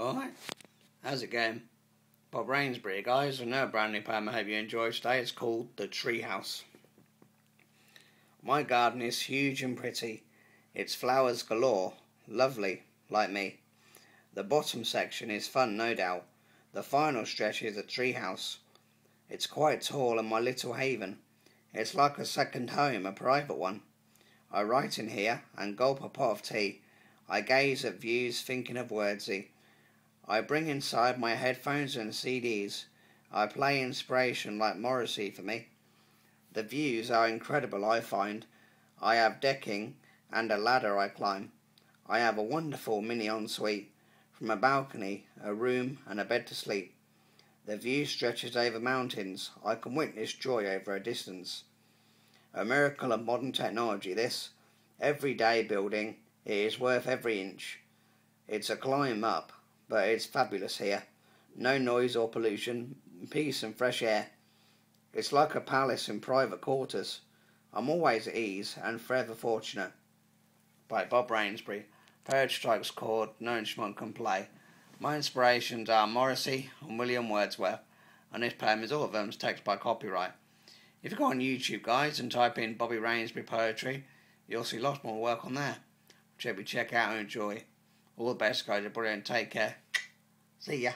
Alright, how's it going? Bob Rainsbury, guys. Another brand new poem I hope you enjoy today. It's called The Treehouse. My garden is huge and pretty. Its flowers galore, lovely, like me. The bottom section is fun, no doubt. The final stretch is a treehouse. It's quite tall and my little haven. It's like a second home, a private one. I write in here and gulp a pot of tea. I gaze at views, thinking of Wordsy. I bring inside my headphones and CDs. I play inspiration like Morrissey for me. The views are incredible, I find. I have decking and a ladder I climb. I have a wonderful mini ensuite. From a balcony, a room, and a bed to sleep. The view stretches over mountains. I can witness joy over a distance. A miracle of modern technology, this. Everyday building. It is worth every inch. It's a climb up, but it's fabulous here. No noise or pollution, peace and fresh air. It's like a palace in private quarters. I'm always at ease and forever fortunate. By Bob Rainsbury. Poetry strikes chord, no instrument can play. My inspirations are Morrissey and William Wordsworth, and this poem is all of them's text by copyright. If you go on YouTube, guys, and type in Bobby Rainsbury poetry, you'll see lots more work on there. Which you check out and enjoy. All the best, guys. Brilliant. Take care. See ya.